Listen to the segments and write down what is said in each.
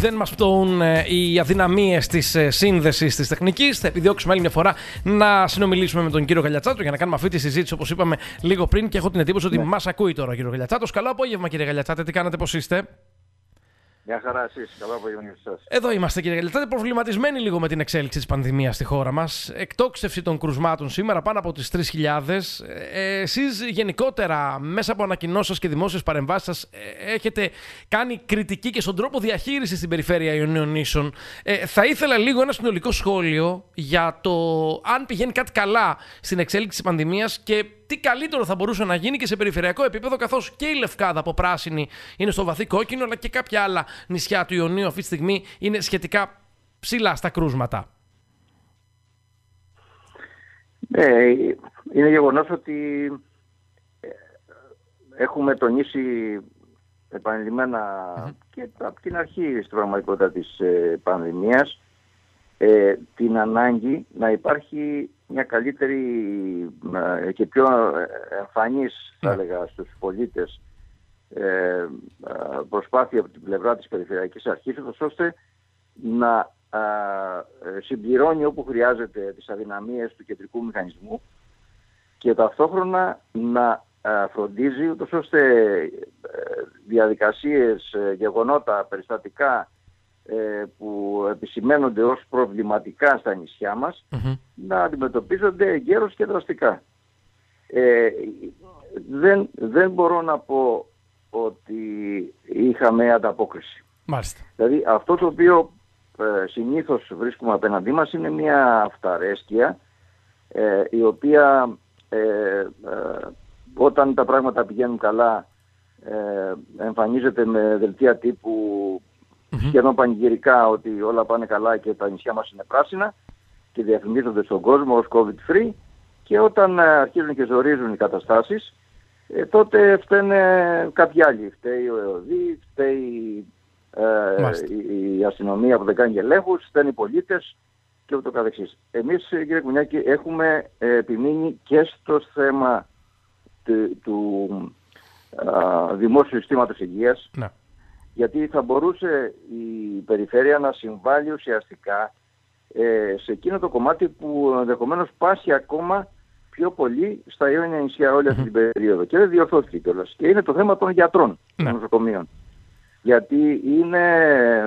Δεν μας φτωούν ε, οι αδυναμίες της ε, σύνδεσης της τεχνικής. Θα επιδιώξουμε άλλη μια φορά να συνομιλήσουμε με τον κύριο Γαλιατσάτο για να κάνουμε αυτή τη συζήτηση όπως είπαμε λίγο πριν. Και έχω την εντύπωση ότι μας ακούει τώρα ο κύριο Γαλιατσάτος. Καλό απόγευμα, κύριε Γαλιατσάτε. Τι κάνετε, πώς είστε; Μια χαρά εσείς. Καλό απόγευμα σας. Εδώ είμαστε κύριε Γαλιατσάτε, προβληματισμένοι λίγο με την εξέλιξη της πανδημίας στη χώρα μας. Εκτόξευση των κρουσμάτων σήμερα πάνω από τις 3.000. Ε, εσείς γενικότερα μέσα από ανακοινώσεις και δημόσιες παρεμβάσεις σας ε, έχετε κάνει κριτική και στον τρόπο διαχείρισης στην περιφέρεια Ιωνίων Νήσων. Ε, θα ήθελα λίγο ένα συνολικό σχόλιο για το αν πηγαίνει κάτι καλά στην εξέλιξη της πανδημίας και τι καλύτερο θα μπορούσε να γίνει και σε περιφερειακό επίπεδο, καθώς και η Λευκάδα από πράσινη είναι στο βαθύ κόκκινο, αλλά και κάποια άλλα νησιά του Ιωνίου αυτή τη στιγμή είναι σχετικά ψηλά στα κρούσματα. Ναι, είναι γεγονός ότι ε, έχουμε τονίσει και από την αρχή στην πραγματικότητα της ε, πανδημίας ε, την ανάγκη να υπάρχει μια καλύτερη ε, και πιο εμφανής θα ναι. έλεγα στους πολίτες ε, προσπάθεια από την πλευρά της Περιφερειακής Αρχής ώστε να συμπληρώνει όπου χρειάζεται τις αδυναμίες του κεντρικού μηχανισμού και ταυτόχρονα να φροντίζει ούτως ώστε διαδικασίες, γεγονότα, περιστατικά ε, που επισημαίνονται ως προβληματικά στα νησιά μας να αντιμετωπίζονται εγκαίρως και δραστικά. Ε, δεν, δεν μπορώ να πω ότι είχαμε ανταπόκριση. Μάλιστα. Δηλαδή αυτό το οποίο ε, συνήθως βρίσκουμε απέναντί μας είναι μια αυταρέσκεια ε, η οποία ε, όταν τα πράγματα πηγαίνουν καλά εμφανίζεται με δελτία τύπου mm-hmm. σχεδόν πανηγυρικά ότι όλα πάνε καλά και τα νησιά μας είναι πράσινα και διαφημίζονται στον κόσμο ως COVID free και όταν ε, αρχίζουν και ζορίζουν οι καταστάσεις ε, τότε φταίνε κάποιοι άλλοι. Φταίει ο ΕΟΔΗ, φταίει ε, η, η, αστυνομία που δεν κάνει ελέγχους, φταίνουν οι πολίτες και ούτω καθεξής. Εμείς κύριε Κουνιάκη έχουμε ε, επιμείνει και στο θέμα του, του δημόσιου συστήματος υγείας ναι γιατί θα μπορούσε η περιφέρεια να συμβάλλει ουσιαστικά ε, σε εκείνο το κομμάτι που ενδεχομένως πάσει ακόμα πιο πολύ στα Ιόνια νησιά όλη αυτή την περίοδο. Και δεν διορθώθηκε κιόλας. Και είναι το θέμα των γιατρών των ναι. νοσοκομείων. Γιατί είναι,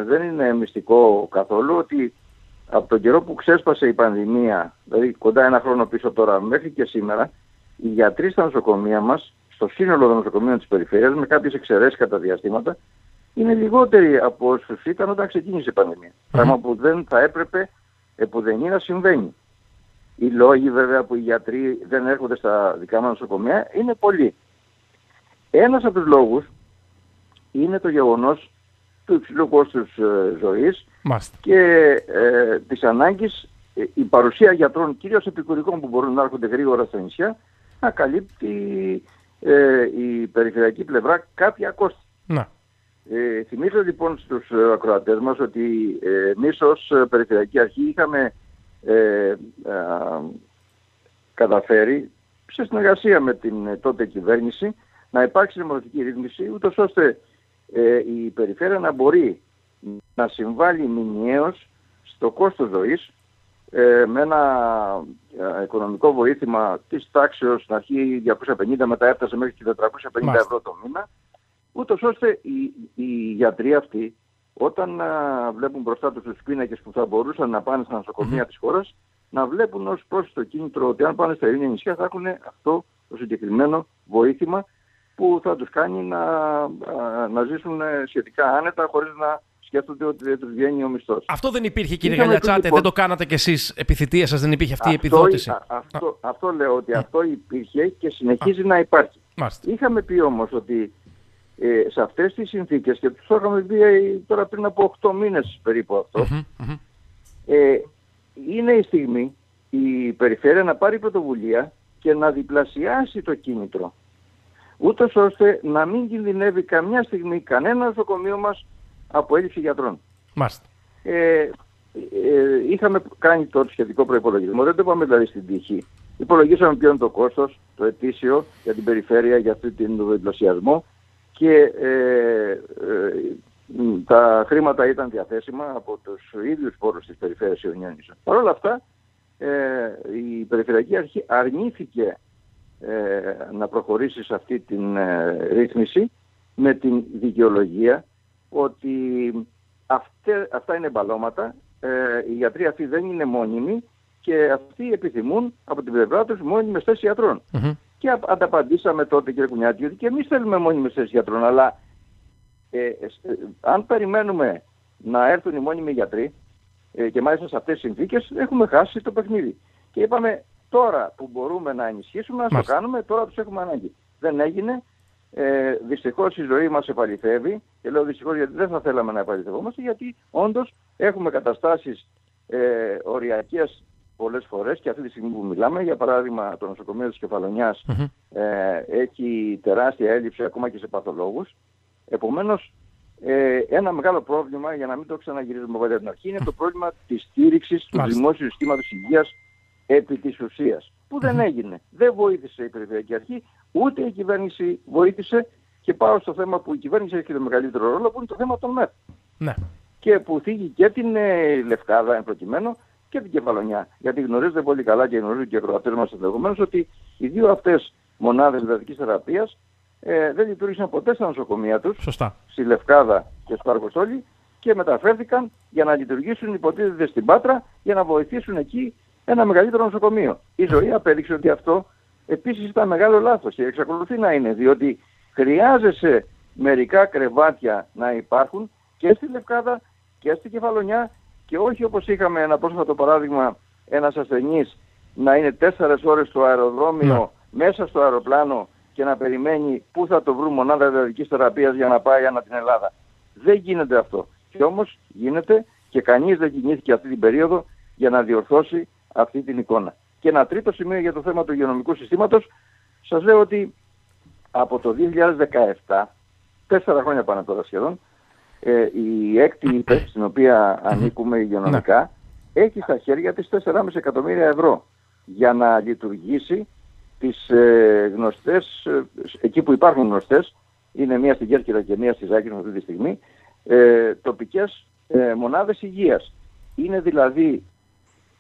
δεν είναι μυστικό καθόλου ότι από τον καιρό που ξέσπασε η πανδημία, δηλαδή κοντά ένα χρόνο πίσω τώρα μέχρι και σήμερα, οι γιατροί στα νοσοκομεία μας, στο σύνολο των νοσοκομείων της περιφέρειας, με κάποιες εξαιρέσεις κατά διαστήματα, είναι λιγότεροι από όσου ήταν όταν ξεκίνησε η πανδημία. Πράγμα που δεν θα έπρεπε επουδενή να συμβαίνει. Οι λόγοι βέβαια που οι γιατροί δεν έρχονται στα δικά μας νοσοκομεία είναι πολλοί. Ένας από τους λόγους είναι το γεγονός του υψηλού κόστους ε, ζωής και ε, της ανάγκης ε, η παρουσία γιατρών, κυρίως επικουρικών που μπορούν να έρχονται γρήγορα στα νησιά, να καλύπτει ε, η περιφερειακή πλευρά κάποια κόστη. Να. Ε, θυμίζω λοιπόν στους ε, ακροατές μας ότι ε, εμείς ως ε, Περιφερειακή Αρχή είχαμε ε, καταφέρει σε συνεργασία με την τότε κυβέρνηση να υπάρξει δημοτική ρύθμιση ούτως ώστε η περιφέρεια να μπορεί να συμβάλλει μηνιαίως στο κόστος ζωής με ένα οικονομικό βοήθημα της τάξεως στην αρχή 250 μετά έφτασε μέχρι και 450 ευρώ το μήνα ούτως ώστε οι, οι γιατροί αυτοί όταν α, βλέπουν μπροστά τους τους πίνακες που θα μπορούσαν να πάνε στα νοσοκομεία mm-hmm. της χώρας να βλέπουν ως πρόσθετο κίνητρο ότι αν πάνε στα Ειρήνια νησιά θα έχουν αυτό το συγκεκριμένο βοήθημα που θα τους κάνει να, να ζήσουν ε, σχετικά άνετα χωρίς να σκέφτονται ότι δεν τους βγαίνει ο μισθός. Αυτό δεν υπήρχε κύριε Γαλιατσάτε, δεν το κάνατε κι εσείς επιθυμία σας, δεν υπήρχε αυτή η επιδότηση. Α, αυτό, αυτό λέω ότι αυτό υπήρχε και συνεχίζει να υπάρχει. Μάλιστα. Είχαμε πει όμως ότι ε, σε αυτές τις συνθήκες και τους το είχαμε δει ε, τώρα πριν από 8 μήνες περίπου ε, είναι η στιγμή η περιφέρεια να πάρει πρωτοβουλία και να διπλασιάσει το κίνητρο ούτως ώστε να μην κινδυνεύει καμιά στιγμή κανένα νοσοκομείο μας από έλλειψη γιατρών. Μάλιστα. Ε, ε, είχαμε κάνει το σχετικό προϋπολογισμό, δεν το είπαμε δηλαδή στην τύχη. Υπολογίσαμε ποιο είναι το κόστος, το ετήσιο για την περιφέρεια για αυτή την διπλασιασμό και ε, ε, τα χρήματα ήταν διαθέσιμα από τους ίδιους πόρους της Περιφέρειας Ιωνιώνης. Παρ' όλα αυτά ε, η Περιφερειακή Αρχή αρνήθηκε ε, να προχωρήσει σε αυτή την ε, ρύθμιση με την δικαιολογία ότι αυτά είναι μπαλώματα, ε, οι γιατροί αυτοί δεν είναι μόνιμοι και αυτοί επιθυμούν από την πλευρά τους μόνιμες θέσεις Και ανταπαντήσαμε τότε κύριε Κουνιάτη ότι και εμείς θέλουμε μόνιμες θέσεις γιατρών, αλλά ε, ε, αν περιμένουμε να έρθουν οι μόνιμοι γιατροί ε, και μάλιστα σε αυτές τις συνθήκες έχουμε χάσει το παιχνίδι. Και είπαμε τώρα που μπορούμε να ενισχύσουμε, να το κάνουμε, τώρα τους έχουμε ανάγκη. Δεν έγινε. Ε, δυστυχώς η ζωή μας επαληθεύει και λέω δυστυχώς γιατί δεν θα θέλαμε να επαληθευόμαστε γιατί όντως έχουμε καταστάσεις ε, οριακές πολλές φορές και αυτή τη στιγμή που μιλάμε, για παράδειγμα το νοσοκομείο της κεφαλονιας ε, έχει τεράστια έλλειψη ακόμα και σε παθολόγους. Επομένως, ε, ένα μεγάλο πρόβλημα, για να μην το ξαναγυρίζουμε από την αρχή, είναι το πρόβλημα της στήριξης του δημόσιου συστήματος υγείας επί της ουσίας. Που δεν έγινε. Δεν βοήθησε η Περιφερειακή Αρχή, ούτε η κυβέρνηση βοήθησε και πάω στο θέμα που η κυβέρνηση έχει το μεγαλύτερο ρόλο, που είναι το θέμα των ΜΕΤ. Ναι. Και που θίγει και την ε, Λευκάδα εν προκειμένου και την Κεφαλονιά. Γιατί γνωρίζετε πολύ καλά και γνωρίζουν και οι ακροατές μας ενδεχομένως ότι οι δύο αυτές μονάδες διδατικής θεραπείας ε, δεν λειτουργήσαν ποτέ στα νοσοκομεία τους, Σωστά. στη Λευκάδα και στο Αργοστόλι και μεταφέρθηκαν για να λειτουργήσουν υποτίθεται στην Πάτρα για να βοηθήσουν εκεί ένα μεγαλύτερο νοσοκομείο. Η ζωή απέδειξε ότι αυτό επίσης ήταν μεγάλο λάθος και εξακολουθεί να είναι, διότι χρειάζεσαι μερικά κρεβάτια να υπάρχουν και στη Λευκάδα και στη Κεφαλονιά και όχι όπως είχαμε ένα πρόσφατο παράδειγμα ένας ασθενής να είναι τέσσερες ώρες στο αεροδρόμιο ναι. μέσα στο αεροπλάνο και να περιμένει πού θα το βρουν μονάδα διαδικής θεραπείας για να πάει ανά την Ελλάδα. Δεν γίνεται αυτό. Και όμως γίνεται και κανείς δεν κινήθηκε αυτή την περίοδο για να διορθώσει αυτή την εικόνα. Και ένα τρίτο σημείο για το θέμα του υγειονομικού συστήματος, σας λέω ότι από το 2017, τέσσερα χρόνια πάνω τώρα σχεδόν, ε, η έκτη ΥΠΕ, στην οποία ανήκουμε υγειονομικά, ναι. έχει στα χέρια της 4,5 εκατομμύρια ευρώ για να λειτουργήσει τις ε, γνωστές, ε, εκεί που υπάρχουν γνωστές, είναι μία στην Κέρκυρα και μία στη Ζάκη αυτή τη στιγμή, ε, τοπικές ε, μονάδες υγείας. Είναι δηλαδή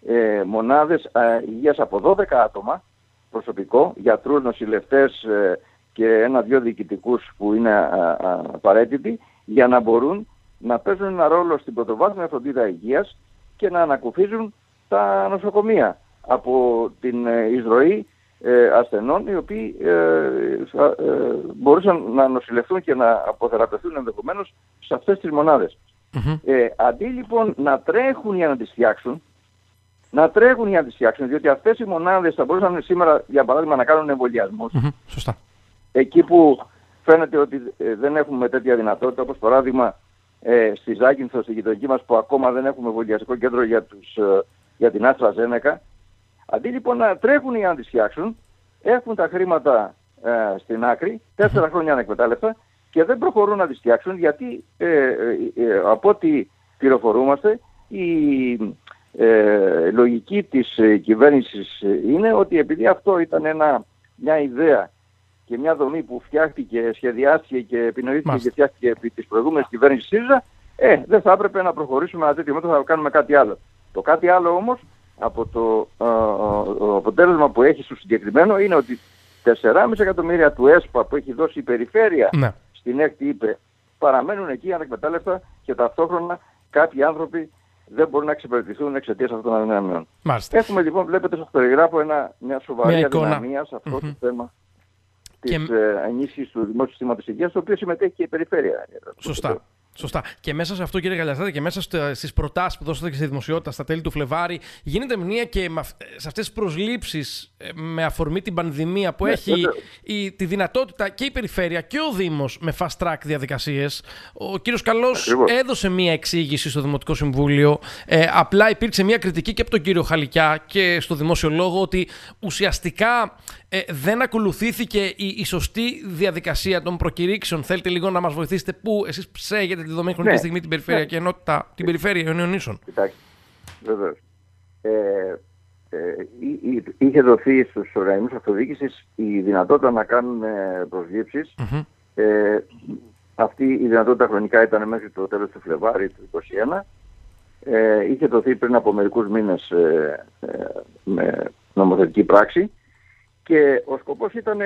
ε, μονάδες ε, υγείας από 12 άτομα προσωπικό, γιατρούς, νοσηλευτές ε, και ένα-δυο διοικητικούς που είναι απαραίτητοι για να μπορούν να παίζουν ένα ρόλο στην πρωτοβάθμια φροντίδα υγείας και να ανακουφίζουν τα νοσοκομεία από την εισρωή ε, ασθενών οι οποίοι ε, ε, μπορούσαν να νοσηλευτούν και να αποθεραπευτούν ενδεχομένως σε αυτές τις μοναδες Ε, αντί λοιπόν να τρέχουν για να τις φτιάξουν, να τρέχουν για να τις φτιάξουν, διότι αυτές οι μονάδες θα μπορούσαν σήμερα, για παράδειγμα, να κάνουν Σωστά. Εκεί που φαίνεται ότι ε, δεν έχουμε τέτοια δυνατότητα, όπως παράδειγμα ε, στη Ζάκυνθο, στη γειτονική μας, που ακόμα δεν έχουμε εμβολιαστικό κέντρο για, τους, για την Άστρα Ζένεκα, Αντί λοιπόν να τρέχουν για να τις φτιάξουν, έχουν τα χρήματα ε, στην άκρη, τέσσερα χρόνια ανεκμετάλλευτα και δεν προχωρούν να τις φτιάξουν γιατί ε, ε, ε από ό,τι πληροφορούμαστε η λογική της κυβέρνησης είναι ότι επειδή αυτό ήταν ένα, μια ιδέα και μια δομή που φτιάχτηκε, σχεδιάστηκε και επινοήθηκε και φτιάχτηκε επί της προηγούμενης κυβέρνησης ΣΥΡΙΖΑ, ε, δεν θα έπρεπε να προχωρήσουμε ένα τέτοιο μέτρο, θα κάνουμε κάτι άλλο. Το κάτι άλλο όμως από το αποτέλεσμα που έχει στο συγκεκριμένο είναι ότι 4,5 εκατομμύρια του ΕΣΠΑ που έχει δώσει η περιφέρεια ναι. στην έκτη είπε παραμένουν εκεί ανεκμετάλλευτα και ταυτόχρονα κάποιοι άνθρωποι δεν μπορούν να εξυπηρετηθούν εξαιτίας αυτών των αδυναμιών. Έχουμε λοιπόν, βλέπετε, σας περιγράφω ένα, μια σοβαρή αδυναμία σε αυτό το θέμα της και... Ε, ενίσχυσης του δημόσιου συστήματος υγείας, στο οποίος συμμετέχει και η περιφέρεια. Σωστά. Σωστά. Και μέσα σε αυτό, κύριε Καλιαστάτη, και μέσα στις προτάσεις που δώσατε και στη δημοσιότητα στα τέλη του Φλεβάρι, γίνεται μνήμα και σε αυτές τις προσλήψεις ε, με αφορμή την πανδημία που ναι, έχει η, τη δυνατότητα και η περιφέρεια και ο Δήμος με fast track διαδικασίες. Ο κύριος Καλός έδωσε μία εξήγηση στο Δημοτικό Συμβούλιο. Ε, απλά υπήρξε μία κριτική και από τον κύριο Χαλικιά και στο δημόσιο λόγο ότι ουσιαστικά ε, δεν ακολουθήθηκε η, η, σωστή διαδικασία των προκηρύξεων. Θέλετε λίγο να μας βοηθήσετε πού εσείς ψέγετε τη δομή χρονική ναι. στιγμή την περιφέρεια ναι. και ενότητα, την περιφέρεια Ιωνιονίσων. Κοιτάξτε, βεβαίως. Ε, ε, είχε δοθεί στους οργανισμούς αυτοδιοίκησης η δυνατότητα να κάνουν προσλήψεις mm-hmm. ε, αυτή η δυνατότητα χρονικά ήταν μέχρι το τέλος του Φλεβάρι του 2021. Ε, είχε δοθεί πριν από μερικούς μήνες ε, ε, με νομοθετική πράξη και ο σκοπός ήταν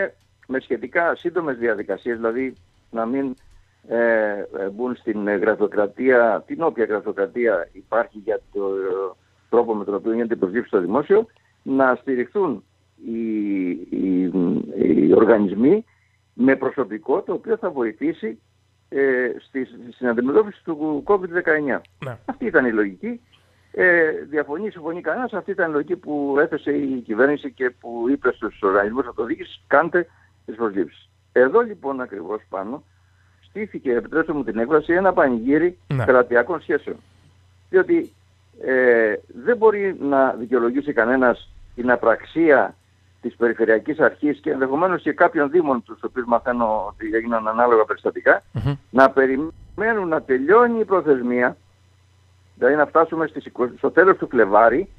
με σχετικά σύντομες διαδικασίες, δηλαδή να μην ε, μπουν στην γραφειοκρατία, την όποια γραφειοκρατία υπάρχει για το τρόπο με τον οποίο γίνεται η προσλήψη στο δημόσιο, να στηριχθούν οι, οι, οι οργανισμοί με προσωπικό το οποίο θα βοηθήσει ε, στη, στην αντιμετώπιση του COVID-19. Ναι. Αυτή ήταν η λογική. Ε, διαφωνεί, συμφωνεί κανένας. Αυτή ήταν η λογική που έθεσε η κυβέρνηση και που είπε στους οργανισμούς αυτοδιοίκησης κάντε τις προσλήψεις. Εδώ λοιπόν ακριβώς πάνω στήθηκε, επιτρέψτε μου την έκφραση, ένα πανηγύρι ναι. πελατειακών σχέσεων. Διότι ε, δεν μπορεί να δικαιολογήσει κανένας την απραξία της Περιφερειακής Αρχής και ενδεχομένως και κάποιων δήμων τους οποίους μαθαίνω ότι έγιναν ανάλογα να περιμένουν να τελειώνει η προθεσμία δηλαδή να φτάσουμε στις, στο τέλος του Φλεβάρι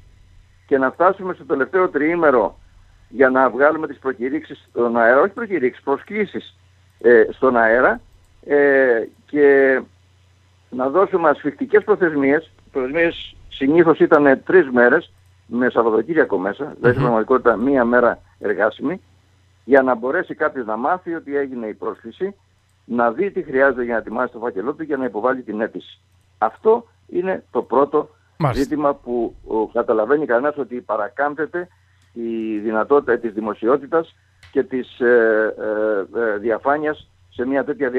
και να φτάσουμε στο τελευταίο τριήμερο για να βγάλουμε τις προκηρύξεις στον αέρα, όχι προκηρύξεις, προσκλήσεις ε, στον αέρα ε, και να δώσουμε ασφιχτικές προθεσμίες, προθεσμίες συνήθως ήταν τρεις μέρες, με Σαββατοκύριακο μέσα, δηλαδή στην πραγματικότητα μία μέρα εργάσιμη, για να μπορέσει κάποιος να μάθει ότι έγινε η πρόσκληση, να δει τι χρειάζεται για να ετοιμάσει το φάκελό του για να υποβάλει την αίτηση. Αυτό είναι το πρώτο ζήτημα που καταλαβαίνει κανένας ότι παρακάμπτεται η δυνατότητα της δημοσιότητας και της ε, ε, ε διαφάνειας σε μια τέτοια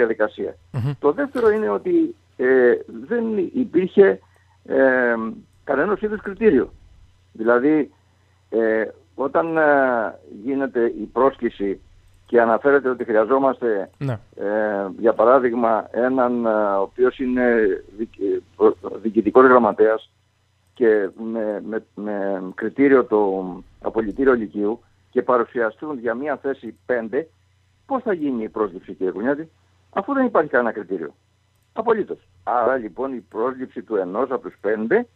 Το δεύτερο είναι ότι ε, δεν υπήρχε ε, κανένας είδους κριτήριο. Δηλαδή, ε, όταν ε, γίνεται η πρόσκληση και αναφέρεται ότι χρειαζόμαστε, ναι. ε, για παράδειγμα, έναν ε, ο οποίος είναι διοικητικός γραμματέας και με, με, με κριτήριο το απολυτήριο λυκείου και παρουσιαστούν για μία θέση πέντε, πώς θα γίνει η πρόσληψη κύριε Κουνιάτη, αφού δεν υπάρχει κανένα κριτήριο. Απολύτως. Άρα λοιπόν η πρόσληψη του ενός από τους πέντε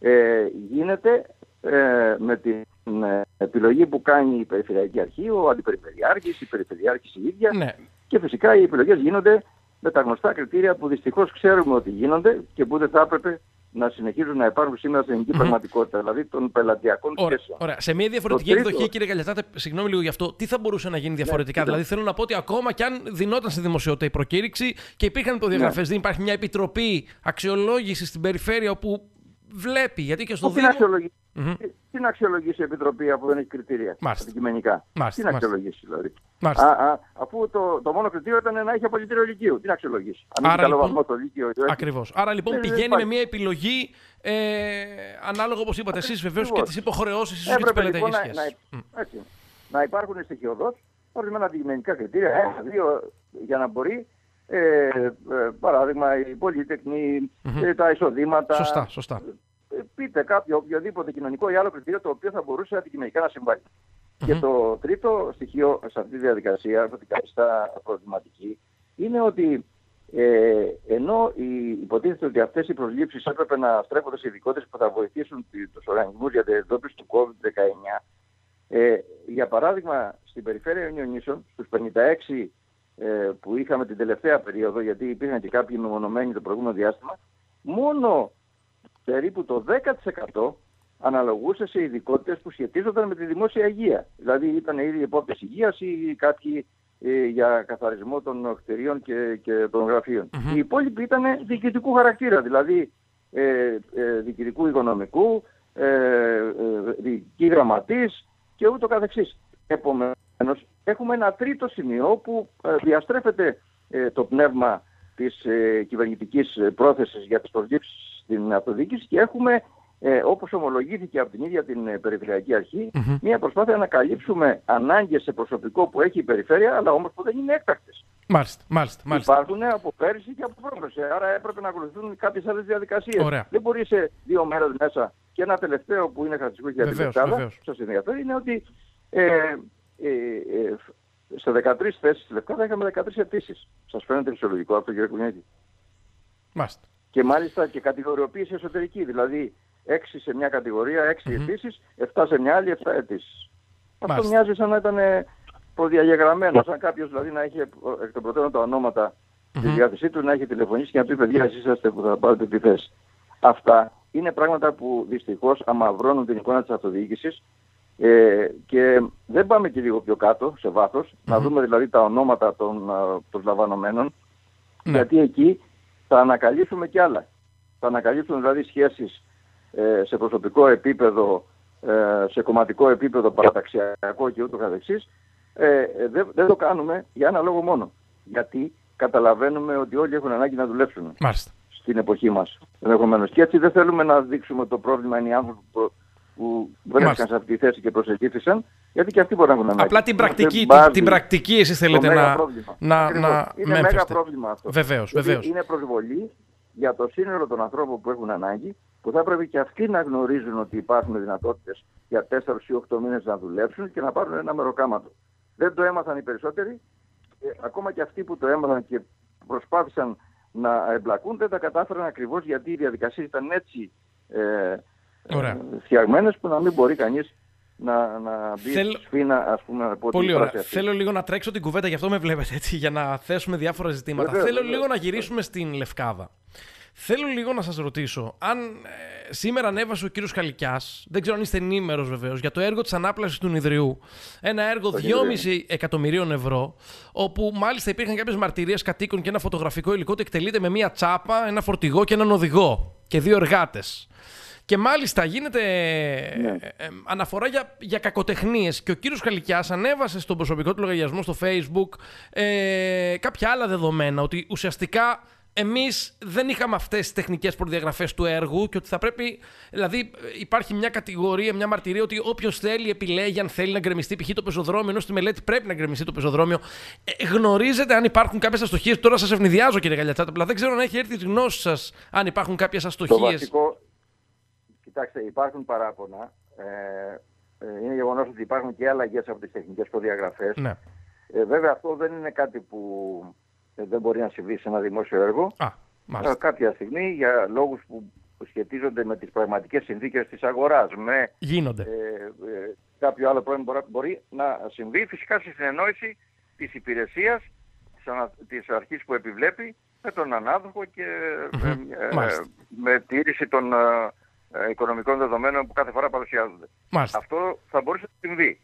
ε, γίνεται ε, με την ε, επιλογή που κάνει η Περιφερειακή Αρχή, ο Αντιπεριφερειάρχης, η Περιφερειάρχης η ίδια ναι. και φυσικά οι επιλογές γίνονται με τα γνωστά κριτήρια που δυστυχώς ξέρουμε ότι γίνονται και που δεν θα έπρεπε να συνεχίζουν να υπάρχουν σήμερα στην ελληνική πραγματικότητα, δηλαδή των πελατειακών σχέσεων. Ωραία. Σε μια διαφορετική τρίτο... εκδοχή, κύριε Καλιατάτε, συγγνώμη λίγο γι' αυτό, τι θα μπορούσε να γίνει διαφορετικά; Ναι, δηλαδή, θέλω να πω ότι ακόμα κι αν δινόταν στη δημοσιότητα η προκήρυξη και υπήρχαν υποδιαγραφέ, ναι. δεν υπάρχει μια επιτροπή αξιολόγησης στην περιφέρεια όπου βλέπει, γιατί και στο Δήμο... Mm-hmm. Τι να αξιολογήσει η Επιτροπή αφού δεν έχει κριτήρια Μάλιστα. αντικειμενικά; Μάλιστα. Τι να αξιολογήσει δηλαδή; Α, α, αφού το, το μόνο κριτήριο ήταν να έχει απολυτήριο λυκείου. Τι να αξιολογήσει. Αν Άρα, καλό λοιπόν, το λύκειο. Ακριβώς. Άρα λοιπόν πηγαίνει με μια επιλογή ε, ανάλογα όπως είπατε εσείς βεβαίως και τις υποχρεώσεις και τις πελαταγές λοιπόν, να, να, έτσι, να υπάρχουν στοιχειοδός ορισμένα αντικειμενικά κριτήρια, ένα, δύο, για να μπορεί ε, ε, παράδειγμα η πολυτεχνη mm-hmm. ε, τα εισοδήματα, σωστά, σωστά. Πείτε κάποιο οποιοδήποτε κοινωνικό ή άλλο κριτήριο το οποίο θα μπορούσε αντικειμενικά να συμβαλει Και το τρίτο στοιχείο σε αυτή τη διαδικασία, που την καθιστά προβληματική, είναι ότι ε, ενώ η, υποτίθεται ότι αυτές οι προσλήψεις έπρεπε να στρέφονται σε ειδικότητες που θα βοηθήσουν τους οργανισμούς για την εντόπιση του COVID-19, ε, για παράδειγμα στην περιφέρεια Ιωνίσων, στους 56 ε, που είχαμε την τελευταία περίοδο, γιατί υπήρχαν και κάποιοι μεμονωμένοι το προηγούμενο διάστημα, μόνο περίπου το 10% αναλογούσε σε ειδικότητες που σχετίζονταν με τη δημόσια υγεία. Δηλαδή ήταν ήδη επόπτες υγείας ή κάποιοι ε, για καθαρισμό των κτηρίων και, και των γραφείων. Mm-hmm. Οι υπόλοιποι ήταν διοικητικού χαρακτήρα, δηλαδή ε, ε, διοικητικού οικονομικού, ε, ε, διοικητική γραμματής και ούτω καθεξής. Επομένως, έχουμε ένα τρίτο σημείο που ε, διαστρέφεται ε, το πνεύμα της ε, κυβερνητικής πρόθεσης για τις προσλήψεις στην αυτοδιοίκηση και έχουμε, ε, όπως ομολογήθηκε από την ίδια την ε, Περιφερειακή μια προσπάθεια να καλύψουμε ανάγκες σε προσωπικό που έχει η Περιφέρεια, αλλά όμως που δεν είναι έκτακτες. Μάλιστα, μάλιστα, μάλιστα. Υπάρχουν από πέρυσι και από πρόγνωση, άρα έπρεπε να ακολουθούν κάποιες άλλες διαδικασίες. Δεν μπορεί σε δύο μέρες μέσα. Και ένα τελευταίο που είναι χαρακτηριστικό για την Λευκάδα, που σας ενδιαφέρει, είναι ότι ε, ε, ε, σε 13 θέσεις στη Λευκάδα είχαμε 13 αιτήσεις. Σας φαίνεται φυσιολογικό αυτό κύριε Κουνιάκη. Μάλιστα και μάλιστα και κατηγοριοποίηση εσωτερική. Δηλαδή 6 σε μια κατηγορία, 6 mm-hmm. αιτήσεις, 7 σε μια άλλη, 7 αιτήσεις. Αυτό μοιάζει σαν να ήταν προδιαγεγραμμένο, σαν κάποιος δηλαδή να έχει εκ των προτέρων τα ονόματα στη διάθεσή του να έχει τηλεφωνήσει και να πει παιδιά εσείς είσαστε που θα πάρετε τη θέση. Αυτά είναι πράγματα που δυστυχώς αμαυρώνουν την εικόνα της αυτοδιοίκησης ε, και δεν πάμε και λίγο πιο κάτω σε βαθος να δούμε δηλαδή τα ονόματα των προσλαμβανομένων, ναι. γιατί εκεί θα ανακαλύψουμε κι άλλα. Θα ανακαλύψουν δηλαδή σχέσεις ε, σε προσωπικό επίπεδο, ε, σε κομματικό επίπεδο, παραταξιακό και ούτω καθεξής. Ε, δεν, δεν το κάνουμε για ένα λόγο μόνο. Γιατί καταλαβαίνουμε ότι όλοι έχουν ανάγκη να δουλέψουν. Μάλιστα. Στην εποχή μας. Ενδεχομένως. Και έτσι δεν θέλουμε να δείξουμε ότι το πρόβλημα είναι οι άνθρωποι που, που βρέθηκαν σε αυτή τη θέση και προσελκύθησαν, γιατί και αυτοί μπορούν να έχουν ανάγκη. Απλά την πρακτική, την, την πρακτική εσείς θέλετε να, να, να, Είναι μέγα πρόβλημα αυτό. Βεβαίως, βεβαίως. Είναι προσβολή για το σύνολο των ανθρώπων που έχουν ανάγκη, που θα πρέπει και αυτοί να γνωρίζουν ότι υπάρχουν δυνατότητες για 4 ή 8 μήνες να δουλέψουν και να πάρουν ένα μεροκάματο. Δεν το έμαθαν οι περισσότεροι, ε, ακόμα και αυτοί που το έμαθαν και προσπάθησαν να εμπλακούν δεν τα κατάφεραν ακριβώς γιατί οι διαδικασίες ήταν έτσι ε, ε, φτιαγμένες που να μην μπορεί κανείς να, να μπει Θέλ... σφήνα, ας πούμε, από Πολύ ωραία. Θέλω λίγο να τρέξω την κουβέντα, γι' αυτό με βλέπετε έτσι, για να θέσουμε διάφορα ζητήματα. Θέλω λίγο να γυρίσουμε στην Λευκάδα. Θέλω λίγο να σας ρωτήσω, αν ε, σήμερα ανέβασε ο κύριος Χαλικιάς, δεν ξέρω αν είστε ενήμερος βεβαίως, για το έργο της ανάπλασης του Νιδριού, ένα έργο 2,5 εκατομμυρίων ευρώ, όπου μάλιστα υπήρχαν κάποιες μαρτυρίες κατοίκων και ένα φωτογραφικό υλικό ότι εκτελείται με μία τσάπα, ένα φορτηγό και έναν οδηγό και δύο εργάτες. Και μάλιστα γίνεται ναι. Ε, ε, αναφορά για, για κακοτεχνίες. Και ο κύριος Χαλικιάς ανέβασε στον προσωπικό του λογαριασμό στο Facebook ε, κάποια άλλα δεδομένα. Ότι ουσιαστικά εμείς δεν είχαμε αυτές τις τεχνικές προδιαγραφές του έργου και ότι θα πρέπει. Δηλαδή, υπάρχει μια κατηγορία, μια μαρτυρία ότι όποιος θέλει επιλέγει αν θέλει να γκρεμιστεί π.χ. το πεζοδρόμιο, ενώ στη μελέτη πρέπει να γκρεμιστεί το πεζοδρόμιο. Ε, γνωρίζετε αν υπάρχουν κάποιες αστοχίες; Τώρα σας ευνηδιάζω, κύριε Γαλιατσάτα, απλά δεν ξέρω αν έχει έρθει η γνώση σας αν υπάρχουν κάποιες αστοχίες. Το βασικό, κοιτάξτε, υπάρχουν παράπονα. Ε, ε, είναι γεγονός ότι υπάρχουν και αλλαγές από τις τεχνικές προδιαγραφές. Ναι. Ε, βέβαια, αυτό δεν είναι κάτι που ε, δεν μπορεί να συμβεί σε ένα δημόσιο έργο. Α, μάλιστα. κάποια στιγμή για λόγους που σχετίζονται με τις πραγματικές συνθήκες της αγοράς. Με, Γίνονται. Ε, ε, κάποιο άλλο πρόβλημα μπορεί, να συμβεί φυσικά στη συνεννόηση της υπηρεσίας, της, ανα, της αρχής που επιβλέπει, με τον ανάδοχο και ε, με τήρηση των οικονομικών δεδομένων που κάθε φορά παρουσιάζονται. Αυτό θα μπορούσε να συμβεί.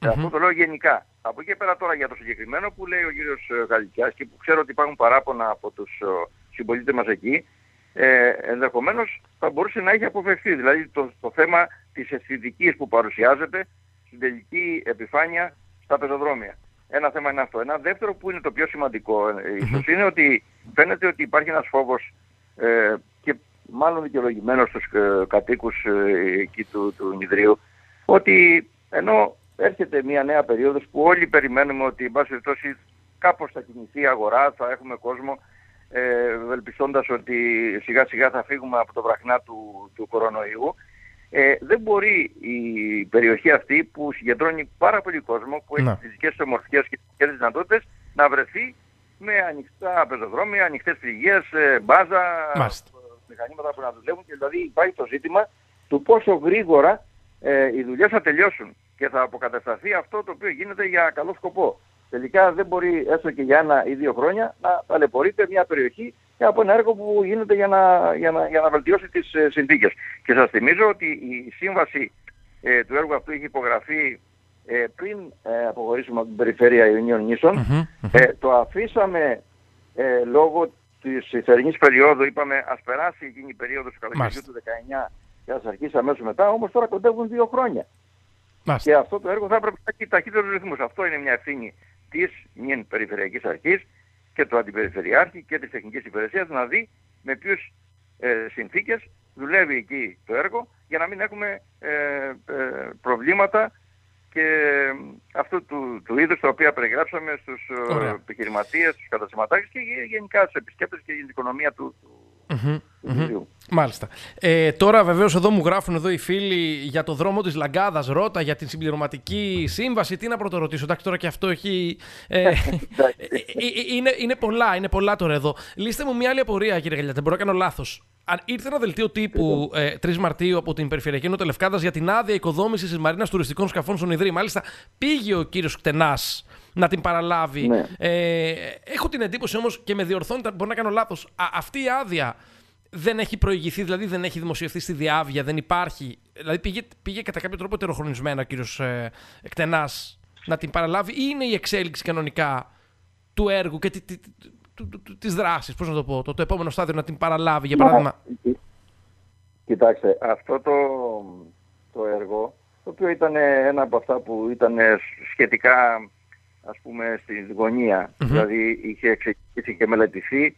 Mm-hmm. Αυτό το λέω γενικά. Από εκεί πέρα τώρα για το συγκεκριμένο που λέει ο κύριος ε, Γαλλικιάς και που ξέρω ότι υπάρχουν παράπονα από τους ε, συμπολίτες μας εκεί, ε, ενδεχομένως θα μπορούσε να έχει αποφευθεί. Δηλαδή το, το θέμα της αισθητικής που παρουσιάζεται στην τελική επιφάνεια στα πεζοδρόμια. Ένα θέμα είναι αυτό. Ένα δεύτερο που είναι το πιο σημαντικό ε, ίσως είναι ότι φαίνεται ότι υπάρχει ένας φόβος ε, και μάλλον δικαιολογημένος στους ε, κατοίκους εκεί του, του Νιδρίου ότι ενώ έρχεται μια νέα περίοδος που όλοι περιμένουμε ότι εν πάση περιπτώσει κάπως θα κινηθεί η αγορά, θα έχουμε κόσμο ε, ευελπιστώντας ότι σιγά σιγά θα φύγουμε από το βραχνά του, του κορονοϊού. Ε, δεν μπορεί η περιοχή αυτή που συγκεντρώνει πάρα πολύ κόσμο, που έχει ναι. φυσικές ομορφιές και τις δυνατότητες, να βρεθεί με ανοιχτά πεζοδρόμια, ανοιχτές πληγές, ε, μπάζα, Μάστε. Μηχανήματα που να δουλεύουν και δηλαδή υπάρχει το ζήτημα του πόσο γρήγορα ε, οι δουλειές θα τελειώσουν και θα αποκατασταθεί αυτό το οποίο γίνεται για καλό σκοπό. Τελικά δεν μπορεί έστω και για ένα ή δύο χρόνια να ταλαιπωρείται μια περιοχή από ένα έργο που γίνεται για να, για να, για να βελτιώσει τις ε, συνθήκες. Και σας θυμίζω ότι η σύμβαση ε, του έργου αυτού έχει υπογραφεί ε, πριν ε, αποχωρήσουμε από την περιφέρεια Ιωνίων Ε, το αφήσαμε ε, λόγω της θερινής περίοδου, είπαμε ας περάσει εκείνη η περίοδος του καλοκαιριού του 19 και ας αρχίσει αμέσως μετά, όμως τώρα κοντεύουν δύο χρόνια. Και αυτό το έργο θα έπρεπε να έχει ταχύτερους ρυθμούς. Αυτό είναι μια ευθύνη της νυν Περιφερειακής Αρχής και του Αντιπεριφερειάρχη και της Τεχνικής Υπηρεσίας να δει με ποιους ε, συνθήκες δουλεύει εκεί το έργο για να μην έχουμε ε, ε, προβλήματα και αυτού του, του είδους τα οποία περιγράψαμε στους ε, επιχειρηματίες, στους κατασυματάρχες και γενικά στους επισκέπτες και την οικονομία του, του, Μάλιστα. Ε, τώρα βεβαίως εδώ μου γράφουν εδώ οι φίλοι για το δρόμο της Λαγκάδας, Ρώτα, για την συμπληρωματική σύμβαση. Τι να πρωτορωτήσω, εντάξει τώρα και αυτό έχει... Ε, ε, είναι, είναι πολλά, είναι πολλά τώρα εδώ. Λύστε μου μια άλλη απορία κύριε Γαλιάτε, μπορώ να κάνω λάθος. Αν ήρθε ένα δελτίο τύπου ε, 3 Μαρτίου από την Περιφερειακή Νοτελευκάδα για την άδεια οικοδόμησης της Μαρίνας Τουριστικών Σκαφών στον Ιδρύ. Μάλιστα, πήγε ο κύριος Κτενάς να την παραλάβει. Ναι. Ε, έχω την εντύπωση όμως και με διορθώνει, μπορεί να κάνω λάθος. Αυτή η άδεια δεν έχει προηγηθεί, δηλαδή δεν έχει δημοσιευθεί στη διάβια, δεν υπάρχει. Δηλαδή πήγε, πήγε κατά κάποιο τρόπο τεροχρονισμένα ο κύριος ε, Εκτενάς να την παραλάβει, ή είναι η εξέλιξη κανονικά του έργου και τη, τη, τη δράσης, πώς να το πω, το, το επόμενο στάδιο να την παραλάβει, για παράδειγμα. Κοιτάξτε, αυτό το, το έργο, το οποίο ήταν ένα από αυτά που ήταν σχετικά, ας πούμε, στην γωνία, δηλαδή είχε ξεκινήσει και μελετηθεί,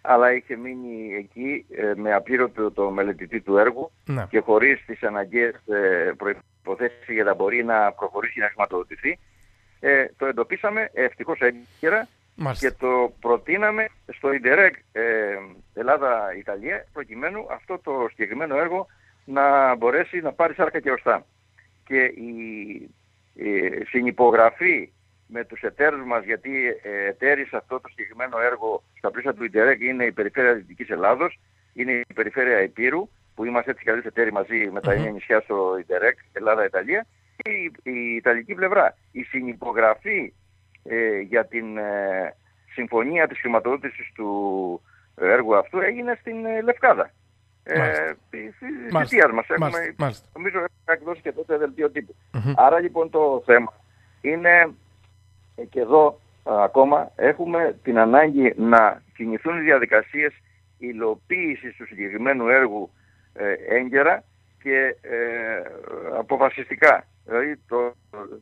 αλλά είχε μείνει εκεί ε, με απλήρωτο το μελετητή του έργου ναι. και χωρίς τις αναγκαίες ε, προϋποθέσεις για να μπορεί να προχωρήσει να χρηματοδοτηθεί. Ε, το εντοπίσαμε ευτυχώς έγκαιρα και το προτείναμε στο Ιντερεκ ε, Ελλάδα-Ιταλία προκειμένου αυτό το συγκεκριμένο έργο να μπορέσει να πάρει σάρκα και οστά. Και η, η συνυπογραφή με τους εταίρους μας, γιατί ε, εταίροι σε αυτό το συγκεκριμένο έργο στα πλαίσια του Ιντερεκ είναι η Περιφέρεια Δυτικής Ελλάδος, είναι η Περιφέρεια Επίρου, που είμαστε έτσι καλείς εταίροι μαζί με τα mm νησιά στο Ιντερεκ, Ελλάδα-Ιταλία, και η, η Ιταλική πλευρά. Η συνυπογραφή ε, για την ε, συμφωνία της χρηματοδότησης του έργου αυτού έγινε στην ε, Λευκάδα. Ε, της μας. Έχουμε, νομίζω έχουμε εκδώσει και τότε δελτίο Άρα λοιπόν το θέμα είναι ε, και εδώ ακόμα έχουμε την ανάγκη να κινηθούν οι διαδικασίες υλοποίησης του συγκεκριμένου έργου ε, έγκαιρα και ε, αποφασιστικά. Δηλαδή το,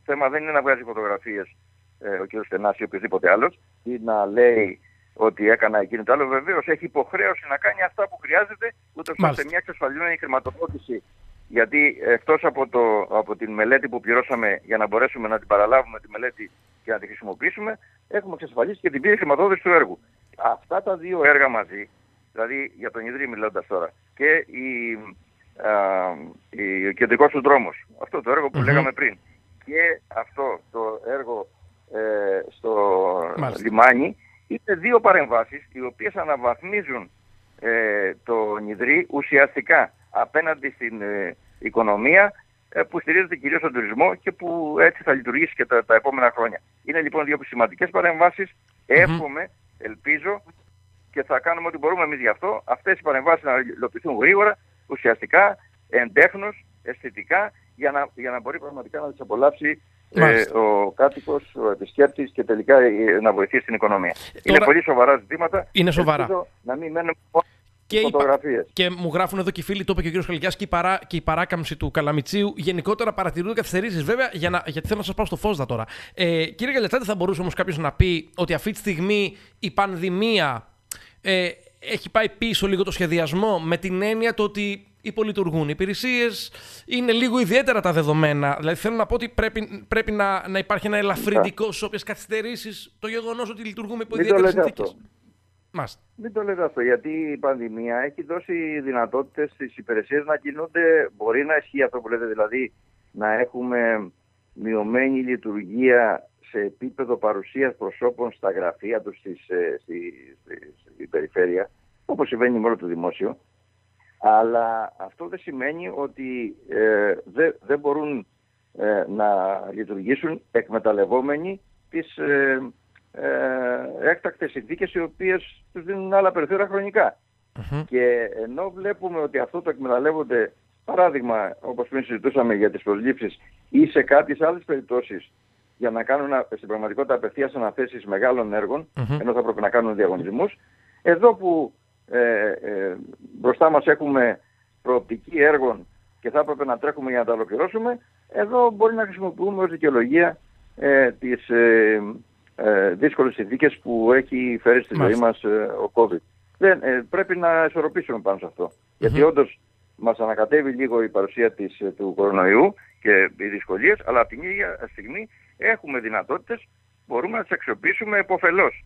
θέμα δεν είναι να βγάζει φωτογραφίες ε, ο κ. Στενάς ή οποιοδήποτε άλλος ή να λέει ότι έκανα εκείνο το άλλο. Βεβαίως έχει υποχρέωση να κάνει αυτά που χρειάζεται, ούτως ώστε μια εξασφαλισμένη χρηματοδότηση. Γιατί εκτός από, το, από την μελέτη που πληρώσαμε για να μπορέσουμε να την παραλάβουμε τη μελέτη και να τη χρησιμοποιήσουμε, έχουμε εξασφαλίσει και την πλήρη χρηματοδότηση του έργου. Αυτά τα δύο έργα μαζί, δηλαδή για τον Ιδρύο μιλώντας τώρα, και η, α, η, ο κεντρικός του δρόμος, αυτό το έργο που λέγαμε πριν, και αυτό το έργο ε, στο λιμάνι, είναι δύο παρεμβάσεις οι οποίες αναβαθμίζουν ε, το νηδρή ουσιαστικά απέναντι στην ε, οικονομία ε, που στηρίζεται κυρίως στον τουρισμό και που έτσι θα λειτουργήσει και τα, τα επόμενα χρόνια. Είναι λοιπόν δύο σημαντικές παρεμβάσεις. Εύχομαι, ελπίζω και θα κάνουμε ό,τι μπορούμε εμείς γι' αυτό, αυτές οι παρεμβάσεις να υλοποιηθούν γρήγορα, ουσιαστικά, εντέχνος, αισθητικά, για να, για να μπορεί πραγματικά να τις απολαύσει ε, ο κάτοικος, ο επισκέπτης και τελικά ε, να βοηθήσει την οικονομία. Είναι πολύ σοβαρά ζητήματα. Είναι σοβαρά. να μην μένουμε μόνο και, φωτογραφίες. και μου γράφουν εδώ και οι φίλοι, το είπε και ο κ. Χαλικιά, και, η παρά, και η παράκαμψη του Καλαμιτσίου. Γενικότερα παρατηρούνται καθυστερήσεις. Βέβαια, για να, γιατί θέλω να σας πάω στο φω τώρα. Ε, κύριε Γαλιατσάτη, θα μπορούσε όμως κάποιος να πει ότι αυτή τη στιγμή η πανδημία ε, έχει πάει πίσω λίγο το σχεδιασμό με την έννοια το ότι υπολειτουργούν οι υπηρεσίες, είναι λίγο ιδιαίτερα τα δεδομένα. Δηλαδή θέλω να πω ότι πρέπει, πρέπει να, να υπάρχει ένα ελαφρυντικό στι όποιες καθυστερήσεις το γεγονός ότι λειτουργούμε υπό ιδιαίτερες συνθήκες. Μην το λέτε αυτό, γιατί η πανδημία έχει δώσει δυνατότητες στις υπηρεσίες να κινούνται. Μπορεί να ισχύει αυτό που λέτε, δηλαδή να έχουμε μειωμένη λειτουργία σε επίπεδο παρουσίας προσώπων στα γραφεία τους στη, στη, στη, περιφέρεια, όπως συμβαίνει με όλο το δημόσιο. Αλλά αυτό δεν σημαίνει ότι ε, δεν μπορούν ε, να λειτουργήσουν εκμεταλλευόμενοι τις ε, ε, έκτακτες συνθήκες οι οποίες τους δίνουν άλλα περιθώρια Και ενώ βλέπουμε ότι αυτό το εκμεταλλεύονται, παράδειγμα όπως πριν συζητούσαμε για τις προσλήψεις ή σε κάποιες άλλες περιπτώσεις για να κάνουν στην πραγματικότητα απευθείας αναθέσεις μεγάλων ενώ θα πρέπει να κάνουν διαγωνισμούς, εδώ που ε, ε, μπροστά μας έχουμε προοπτική έργων και θα έπρεπε να τρέχουμε για να τα ολοκληρώσουμε, εδώ μπορεί να χρησιμοποιούμε ως δικαιολογία ε, τις ε, ε, δύσκολες συνθήκες που έχει φέρει στη ζωή μας ε, ο COVID. Δεν, ε, πρέπει να ισορροπήσουμε πάνω σε αυτό. Γιατί όντως μας ανακατεύει λίγο η παρουσία της, ε, του κορονοϊού και οι δυσκολίες, αλλά από την ίδια στιγμή έχουμε δυνατότητες, μπορούμε να τις αξιοποιήσουμε επωφελώς.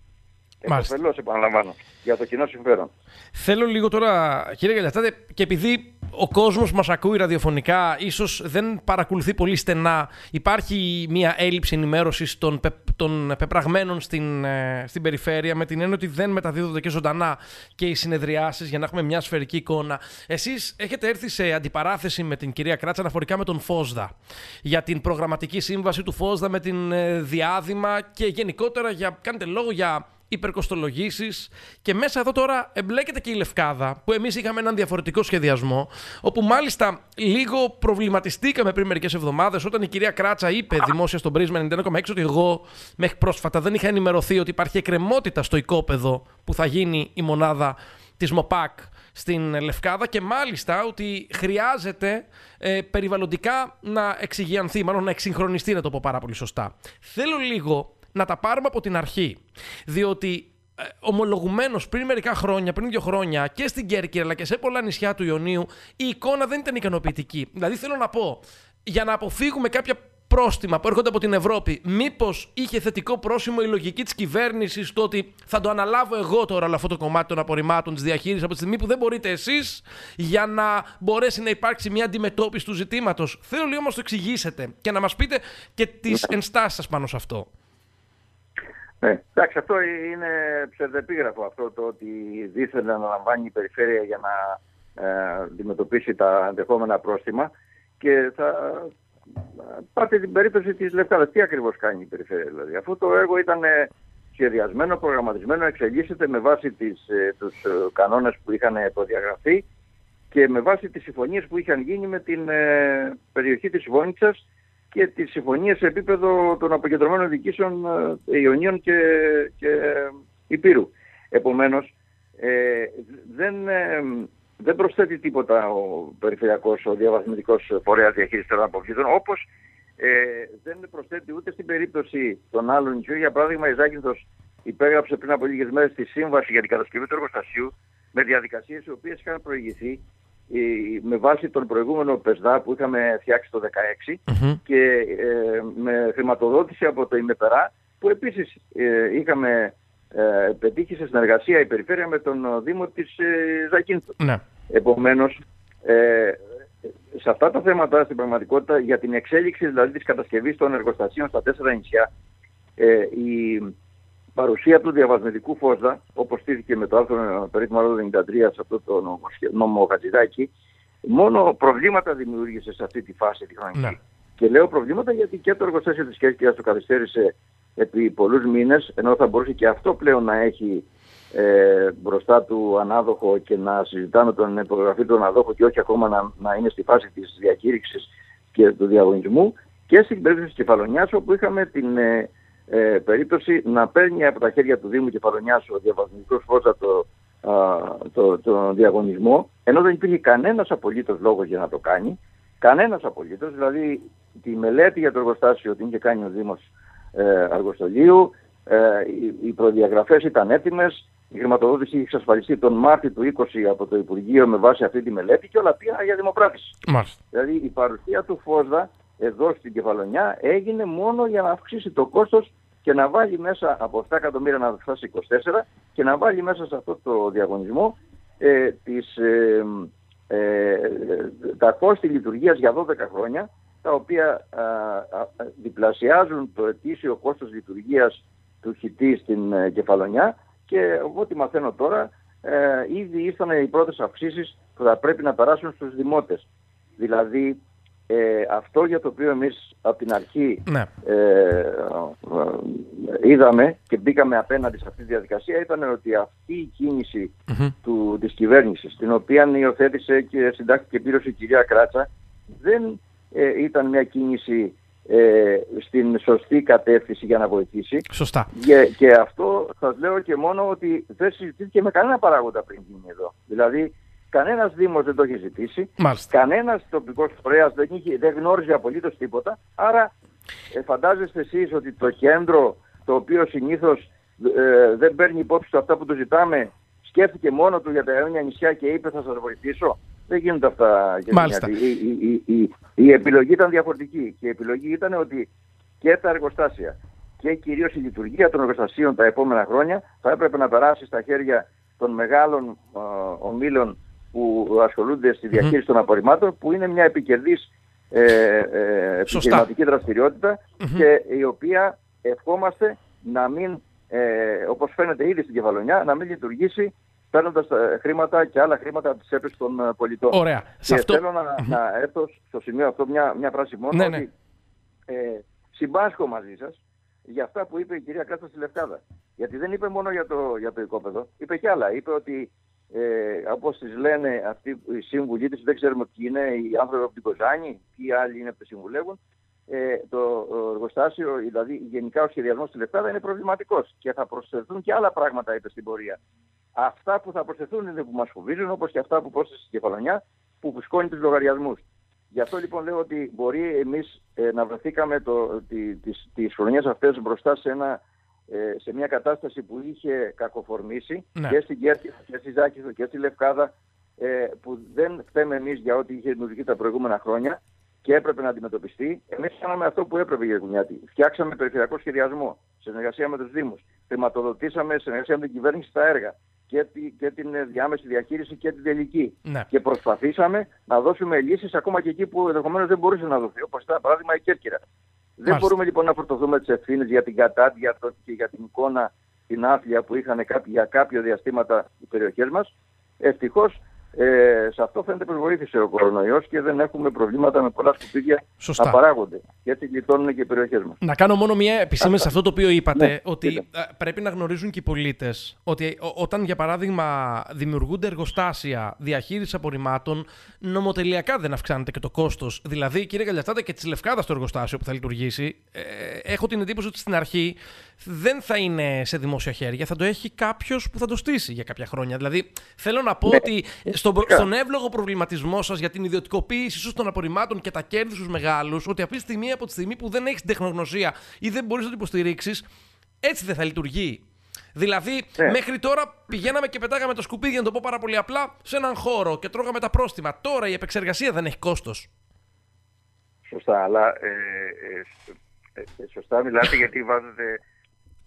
Εποφελώς επαναλαμβάνω, για το κοινό συμφέρον. Θέλω λίγο τώρα, κύριε Γαλιαστάτε, και επειδή ο κόσμος μας ακούει ραδιοφωνικά, ίσως δεν παρακολουθεί πολύ στενά, υπάρχει μια έλλειψη ενημέρωσης των, πε, των πεπραγμένων στην, ε, στην περιφέρεια, με την έννοια ότι δεν μεταδίδονται και ζωντανά και οι συνεδριάσεις για να έχουμε μια σφαιρική εικόνα. Εσείς έχετε έρθει σε αντιπαράθεση με την κυρία Κράτσα αναφορικά με τον Φόσδα, για την προγραμματική σύμβαση του Φόσδα με την ε, διάδημα και γενικότερα για, κάνετε λόγο για υπερκοστολογήσεις και μέσα εδώ τώρα εμπλέκεται και η Λευκάδα που εμείς είχαμε έναν διαφορετικό σχεδιασμό όπου μάλιστα λίγο προβληματιστήκαμε πριν μερικές εβδομάδες όταν η κυρία Κράτσα είπε δημόσια στον Πρίσμα 91,6 ότι εγώ μέχρι πρόσφατα δεν είχα ενημερωθεί ότι υπάρχει εκκρεμότητα στο οικόπεδο που θα γίνει η μονάδα της ΜΟΠΑΚ στην Λευκάδα και μάλιστα ότι χρειάζεται ε, περιβαλλοντικά να εξηγιανθεί, μάλλον να εξυγχρονιστεί, να το πω πάρα πολύ σωστά. Θέλω λίγο να τα πάρουμε από την αρχή. Διότι ε, ομολογουμένως πριν μερικά χρόνια, πριν δύο χρόνια και στην Κέρκυρα αλλά και σε πολλά νησιά του Ιωνίου, η εικόνα δεν ήταν ικανοποιητική. Δηλαδή θέλω να πω, για να αποφύγουμε κάποια πρόστιμα που έρχονται από την Ευρώπη, μήπως είχε θετικό πρόσημο η λογική της κυβέρνησης το ότι θα το αναλάβω εγώ τώρα όλο αυτό το κομμάτι των απορριμμάτων, της διαχείρισης από τη στιγμή που δεν μπορείτε εσείς, για να μπορέσει να υπάρξει μια αντιμετώπιση του ζητήματος. Θέλω λίγο να το εξηγήσετε και να μας πείτε και τις ενστάσεις σας πάνω σε αυτό. Ναι, εντάξει, αυτό είναι ψευδεπίγραφο αυτό το ότι δίθεν να αναλαμβάνει η περιφέρεια για να ε, αντιμετωπίσει τα ενδεχόμενα πρόστιμα και θα πάτε την περίπτωση της Λευκάδας. Τι ακριβώς κάνει η περιφέρεια δηλαδή. Αφού το έργο ήταν σχεδιασμένο, προγραμματισμένο, εξελίσσεται με βάση τις, ε, τους ε, κανόνες που είχαν προδιαγραφεί και με βάση τις συμφωνίες που είχαν γίνει με την ε, περιοχή της Βόνιτσας και τις συμφωνίες σε επίπεδο των αποκεντρωμένων διοικήσεων ε, Ιωνίων και, και Υπήρου. Επομένως, ε, δεν, ε, δεν προσθέτει τίποτα ο περιφερειακός, ο διαβαθμιστικός φορέας διαχείρισης των αποβλήτων, όπως ε, δεν προσθέτει ούτε στην περίπτωση των άλλων νησιών. Για παράδειγμα, η Ζάκυνθος υπέγραψε πριν από λίγες μέρες τη σύμβαση για την κατασκευή του εργοστασίου με διαδικασίες οι οποίες είχαν προηγηθεί με βάση τον προηγούμενο ΠΕΣΔΑ που είχαμε φτιάξει το 2016 και ε, με χρηματοδότηση από το ΙΜΕΠΕΡΑ που επίσης ε, είχαμε ε, πετύχει σε συνεργασία η Περιφέρεια με τον Δήμο της ε, Ζακίνθου. Ναι. Επομένως, ε, σε αυτά τα θέματα στην πραγματικότητα για την εξέλιξη δηλαδή της κατασκευής των εργοστασίων στα τέσσερα νησιά η παρουσία του διαβασμετικού φώσδα, όπως στήθηκε με το άρθρο περίπου 93 σε αυτό το νόμο Χατζηδάκη, μόνο προβλήματα δημιούργησε σε αυτή τη φάση τη χρονική. Ναι. Και λέω προβλήματα γιατί και το εργοστάσιο της Κέρκυρας το καθυστέρησε επί πολλούς μήνες, ενώ θα μπορούσε και αυτό πλέον να έχει ε, μπροστά του ανάδοχο και να συζητάμε τον υπογραφή του αναδόχου και όχι ακόμα να, να είναι στη φάση της διακήρυξης και του διαγωνισμού και στην περίπτωση της Κεφαλονιάς όπου είχαμε την ε, ε, περίπτωση να παίρνει από τα χέρια του Δήμου Κεφαλονιάς ο διαβασμικός φώστα το, το, το, διαγωνισμό, ενώ δεν υπήρχε κανένας απολύτως λόγος για να το κάνει, κανένας απολύτως, δηλαδή τη μελέτη για το εργοστάσιο την είχε κάνει ο Δήμος ε, Αργοστολίου, ε, οι, οι προδιαγραφές ήταν έτοιμες, η χρηματοδότηση είχε εξασφαλιστεί τον Μάρτιο του 20 από το Υπουργείο με βάση αυτή τη μελέτη και όλα πήγαν για δημοπράτηση. Δηλαδή η παρουσία του Φόσδα εδώ στην Κεφαλονιά έγινε μόνο για να αυξήσει το κόστος και να βάλει μέσα από 7 εκατομμύρια να φτάσει 24 και να βάλει μέσα σε αυτό το διαγωνισμό ε, τις, ε, ε, τα κόστη λειτουργίας για 12 χρόνια τα οποία διπλασιάζουν το ετήσιο κόστος λειτουργίας του χιτή στην ε, Κεφαλονιά και ό,τι μαθαίνω τώρα ε, ήδη ήρθαν οι πρώτες αυξήσεις που θα πρέπει να περάσουν στους δημότες. Δηλαδή ε, αυτό για το οποίο εμείς από την αρχή ναι. ε, ε, είδαμε και μπήκαμε απέναντι σε αυτή τη διαδικασία ήταν ότι αυτή η κινηση του, της κυβέρνησης την οποία υιοθέτησε και συντάχθηκε και πλήρωσε η κυρία Κράτσα δεν ε, ήταν μια κίνηση ε, στην σωστή κατεύθυνση για να βοηθήσει. Σωστά. Και, και αυτό σας λέω και μόνο ότι δεν συζητήθηκε με κανένα παράγοντα πριν γίνει εδώ. Δηλαδή Κανένας Δήμος δεν το έχει ζητήσει. Κανένας τοπικός φορέας δεν, δεν γνώριζε απολύτως τίποτα. Άρα, ε, φαντάζεστε εσείς ότι το κέντρο, το οποίο συνήθως ε, δεν παίρνει υπόψη του αυτά που του ζητάμε, σκέφτηκε μόνο του για τα αιώνια νησιά και είπε θα σας βοηθήσω. Δεν γίνονται αυτά. Μάλιστα. Η, η, η, η, επιλογή ήταν διαφορετική. Και η επιλογή ήταν ότι και τα εργοστάσια και κυρίως η λειτουργία των εργοστασίων τα επόμενα χρόνια θα έπρεπε να περάσει στα χέρια των μεγάλων ομίλων που ασχολούνται στη διαχείριση των απορριμμάτων που είναι μια επικερδής ε, ε, επιχειρηματική και η οποία ευχόμαστε να μην, ε, όπως φαίνεται ήδη στην Κεφαλονιά, να μην λειτουργήσει παίρνοντας ε, χρήματα και άλλα χρήματα από τις έπες των ε, πολιτών. Ωραία. Και αυτό... θέλω να, να έρθω στο σημείο αυτό μια, μια φράση μόνο ναι, ναι. ότι ε, συμπάσχω μαζί σας για αυτά που είπε η κυρία Κάστας στη Λευκάδα. Γιατί δεν είπε μόνο για το, για το οικόπεδο, είπε και άλλα. Είπε ότι ε, όπως τις λένε αυτοί οι σύμβουλοι της, δεν ξέρουμε ποιοι είναι οι άνθρωποι από την Κοζάνη, ποιοι άλλοι είναι που το συμβουλεύουν, ε, το εργοστάσιο, δηλαδή γενικά ο σχεδιασμός στη Λευκάδα είναι προβληματικός και θα προσθεθούν και άλλα πράγματα, είπε στην πορεία. Αυτά που θα προσθεθούν είναι που μας φοβίζουν, όπως και αυτά που πρόσθεσε στην Κεφαλονιά, που φουσκώνει τους λογαριασμούς. Γι' αυτό λοιπόν λέω ότι μπορεί εμείς ε, να βρεθήκαμε το, τη, τις, τις χρονιές αυτές μπροστά σε, ένα, ε, σε μια κατάσταση που είχε κακοφορμήσει ναι. και στην Κέρκυρα και στη Ζάκηθο και στη Λευκάδα ε, που δεν φταίμε εμείς για ό,τι είχε δημιουργηθεί τα προηγούμενα χρόνια και έπρεπε να αντιμετωπιστεί. Εμείς κάναμε αυτό που έπρεπε για Κουνιάτη. Φτιάξαμε περιφερειακό σχεδιασμό σε συνεργασία με τους Δήμους. Χρηματοδοτήσαμε σε συνεργασία με την κυβέρνηση τα έργα και, τη, και την διάμεση διαχείριση και την τελική. Ναι. Και προσπαθήσαμε να δώσουμε λύσεις ακόμα και εκεί που ενδεχομένως δεν μπορούσε να δοθεί, όπως τα παράδειγμα η Κέρκυρα. Δεν μπορούμε λοιπόν να φορτωθούμε τις ευθύνες για την κατάντια και για την εικόνα την άθλια που είχαν για κάποιο διαστήματα οι περιοχές μας. Ευτυχώς ε, σε αυτό φαίνεται πως βοήθησε ο κορονοϊός και δεν έχουμε προβλήματα με πολλά σκουπίδια Σωστά. να παράγονται. Και έτσι γλιτώνουν και οι περιοχές μας. Να κάνω μόνο μια επισήμενση σε αυτό το οποίο είπατε, ναι, ότι πρέπει να γνωρίζουν και οι πολίτες ότι όταν για παράδειγμα δημιουργούνται εργοστάσια διαχείρισης απορριμμάτων, νομοτελειακά δεν αυξάνεται και το κόστος. Δηλαδή, κύριε Καλιαστάτε, και της Λευκάδας στο εργοστάσιο που θα λειτουργήσει, ε, έχω την εντύπωση ότι στην αρχή δεν θα είναι σε δημόσια χέρια, θα το έχει κάποιος που θα το στήσει για κάποια χρόνια. Δηλαδή, θέλω να πω ναι. ότι στον, στον εύλογο προβληματισμό σας για την ιδιωτικοποίηση ίσω των απορριμμάτων και τα κέρδη στους μεγάλους, ότι αυτή τη στιγμή από τη στιγμή που δεν έχεις την τεχνογνωσία ή δεν μπορείς να το υποστηρίξεις, έτσι δεν θα λειτουργεί. Δηλαδή, ναι. μέχρι τώρα πηγαίναμε και πετάγαμε το σκουπίδι, να το πω πάρα πολύ απλά, σε έναν χώρο και τρώγαμε τα πρόστιμα. Τώρα η επεξεργασία δεν έχει κόστος. Σωστά, αλλά ε, ε, ε, σωστά μιλάτε γιατί βάζετε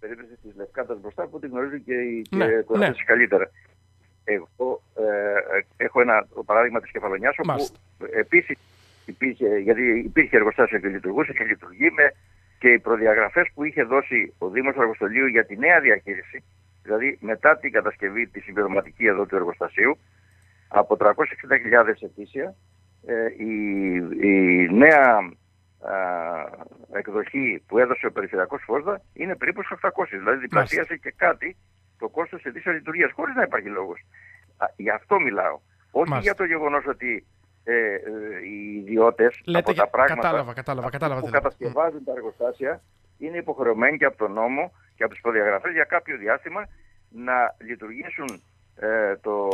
περίπτωση της Λευκάτας μπροστά που τη γνωρίζουν και οι ναι, ναι. καλύτερα. Εγώ ε, έχω ένα παράδειγμα της Κεφαλονιάς όπου Μάλιστα. επίσης υπήρχε, γιατί υπήρχε εργοστάσιο και λειτουργούσε και λειτουργεί με και οι προδιαγραφές που είχε δώσει ο Δήμος Αργοστολίου για τη νέα διαχείριση, δηλαδή μετά την κατασκευή της συμπληρωματική εδώ του εργοστασίου, από 360.000 ετήσια, ε, η, η νέα α, εκδοχή που έδωσε ο Περιφερειακός Φόρδα είναι περίπου 800, δηλαδή διπλασίασε και κάτι το κόστος της λειτουργίας, χωρίς να υπάρχει λόγος. Γι' αυτό μιλάω. Όχι για το γεγονός ότι ε, ε, οι ιδιώτες από τα πράγματα κατάλαβα, κατάλαβα, κατάλαβα, που κατασκευάζουν τα εργοστάσια είναι υποχρεωμένοι και από τον νόμο και από τις προδιαγραφές για κάποιο διάστημα να λειτουργήσουν ε, το,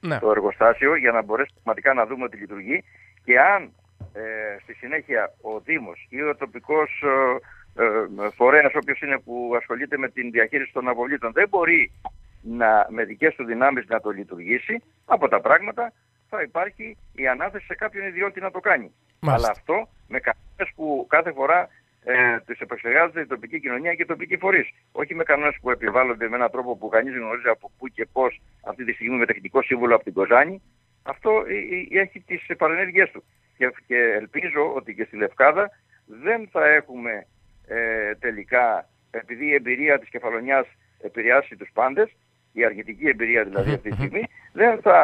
ναι. το εργοστάσιο για να μπορέσει πραγματικά να δούμε ότι λειτουργεί και αν ε, στη συνέχεια ο Δήμος ή ο τοπικός ε, ε, φορέας όποιος είναι που ασχολείται με την διαχείριση των αποβλήτων δεν μπορεί να, με δικές του δυνάμεις να το λειτουργήσει από τα πράγματα θα υπάρχει η ανάθεση σε κάποιον ιδιότητα να το κάνει. Αλλά αυτό με κανόνες που κάθε φορά ε, του επεξεργάζεται η τοπική κοινωνία και οι τοπικοί φορείς. Όχι με κανόνες που επιβάλλονται με έναν τρόπο που κανείς δεν γνωρίζει από πού και πώς αυτή τη στιγμή με τεχνικό σύμβουλο από την Κοζάνη. Αυτό ε, ε, έχει τις παρενέργειές του. Και, και ελπίζω ότι και στη Λευκάδα δεν θα έχουμε ε, τελικά, επειδή η εμπειρία της κεφαλονιάς επηρεάσει τους πάντες, η αργητική εμπειρία δηλαδή αυτή τη στιγμή, δεν θα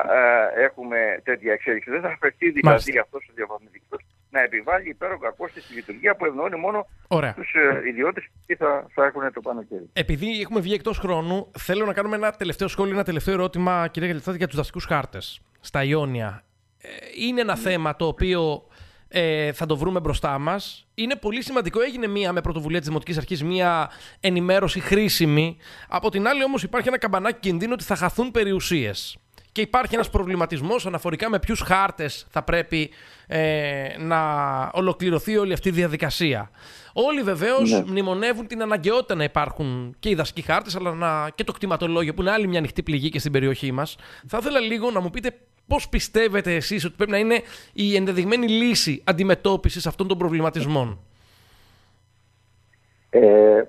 ε, έχουμε τέτοια εξέλιξη. Δεν θα αφαιθεί δηλαδή αυτός ο διαβαθμιστικός να επιβάλλει υπέρογκα κόστη στη λειτουργία που ευνοούν μόνο τους ε, ιδιώτες που θα, θα έχουν το πάνω χέρι. Επειδή έχουμε βγει εκτός χρόνου, θέλω να κάνουμε ένα τελευταίο σχόλιο, ένα τελευταίο ερώτημα, κύριε Γελιστάτη, για τους δασικού χάρτες στα Ιόνια. Ε, είναι ένα ναι. θέμα το οποίο ε, θα το βρούμε μπροστά μας. Είναι πολύ σημαντικό. Έγινε μία με πρωτοβουλία της Δημοτικής Αρχής, μία ενημέρωση χρήσιμη. Από την άλλη, όμως, υπάρχει ένα καμπανάκι κινδύνου ότι θα χαθούν περιουσίες. Και υπάρχει ένας προβληματισμός αναφορικά με ποιους χάρτες θα πρέπει ε, να ολοκληρωθεί όλη αυτή η διαδικασία. Όλοι βεβαίως ναι. μνημονεύουν την αναγκαιότητα να υπάρχουν και οι δασικοί χάρτες, αλλά να... και το κτηματολόγιο, που είναι άλλη μια ανοιχτή πληγή και στην περιοχή μας. Θα ήθελα λίγο να μου πείτε Πώς πιστεύετε εσείς ότι πρέπει να είναι η ενδεδειγμένη λύση αντιμετώπισης αυτών των προβληματισμών; Ε,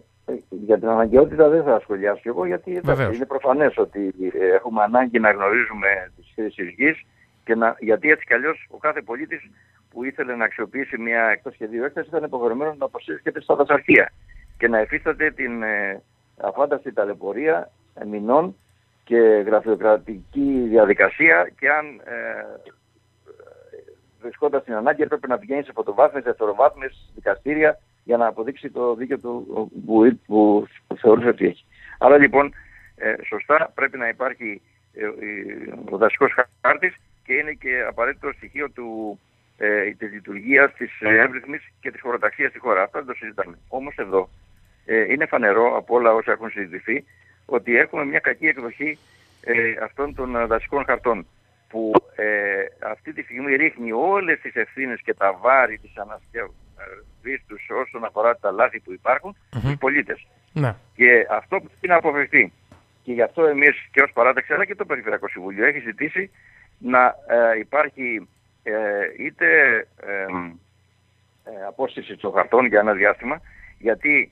για την αναγκαιότητα δεν θα σχολιάσω εγώ γιατί είναι προφανές ότι έχουμε ανάγκη να γνωρίζουμε τις χρήσεις γης και να, γιατί έτσι κι αλλιώς ο κάθε πολίτης που ήθελε να αξιοποιήσει μια εκτός σχεδίου έκταση ήταν υποχρεωμένος να αποσύρεται στα δασαρχεία και να εφίσταται την ε, αφάνταστη ταλαιπωρία μηνών και γραφειοκρατική διαδικασία και αν ε, βρισκόταν στην ανάγκη έπρεπε να πηγαίνεις σε φωτοβάθμιες, δευτεροβάθμιες δικαστήρια για να αποδείξει το δίκαιο του που, που, θεωρούσε ότι έχει. Άρα λοιπόν ε, σωστά πρέπει να υπάρχει ε, ο δασικός χάρτης και είναι και απαραίτητο στοιχείο του, ε, της λειτουργίας, της εύρυθμης και της χωροταξίας στη χώρα. Αυτό δεν το συζητάμε. Όμως εδώ ε, είναι φανερό από όλα όσα έχουν συζητηθεί ότι έχουμε μια κακή εκδοχή ε, αυτών των δασικών χαρτών που ε, αυτή τη στιγμή ρίχνει όλες τις ευθύνες και τα βάρη της ανασκευής τους όσον αφορά τα λάθη που υπάρχουν mm-hmm. στους πολίτες. Ναι. Και αυτό πρέπει να αποφευθεί. Και γι' αυτό εμείς και ως παράταξη αλλά και το Περιφερειακό Συμβούλιο έχει ζητήσει να ε, υπάρχει ε, είτε ε, ε, απόσταση των χαρτών για ένα διάστημα γιατί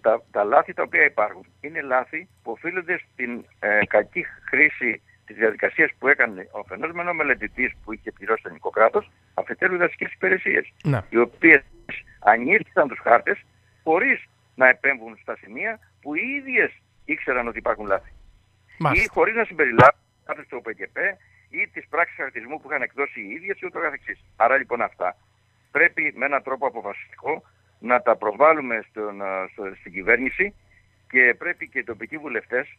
τα, τα λάθη τα οποία υπάρχουν είναι λάθη που οφείλονται στην κακή χρήση της διαδικασίας που έκανε ο φαινόμενος μελετητής που είχε πληρώσει το ελληνικό κράτος, αφετέρου οι δασικές υπηρεσίες. Ναι. Οι οποίες ανήρθησαν τους χάρτες χωρίς να επέμβουν στα σημεία που οι ίδιες ήξεραν ότι υπάρχουν λάθη. Μάλιστα. Ή χωρίς να συμπεριλάβουν κάτι στο ΟΠΕΚΕΠ ή τι πράξει χαρακτηρισμού που είχαν εκδώσει οι ίδιες ή ούτω καθεξής. Άρα λοιπόν αυτά πρέπει με έναν τρόπο αποφασιστικό να τα προβάλλουμε στον, στο, στην κυβέρνηση και πρέπει και οι τοπικοί βουλευτές